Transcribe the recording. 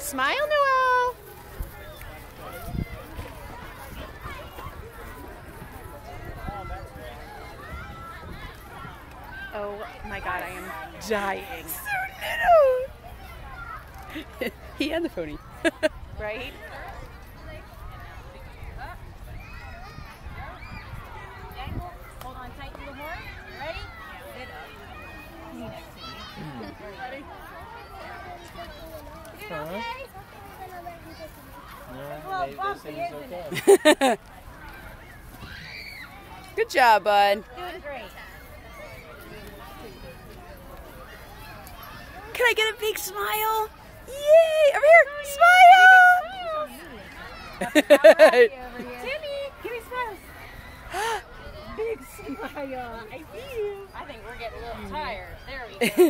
Smile, Noel. Oh my god, I am dying. So little. he and the pony. right? Hold on tight to the horn. Ready? Hmm. Sit up. Knee next to me. Ready? Huh? Well, Yeah, they, bumpy, they say isn't it's okay. Good job, bud. Doing great. Can I get a big smile? Yay! Over here, smile! Timmy, give me smiles. Big smile. I see you. I think we're getting a little tired. There we go.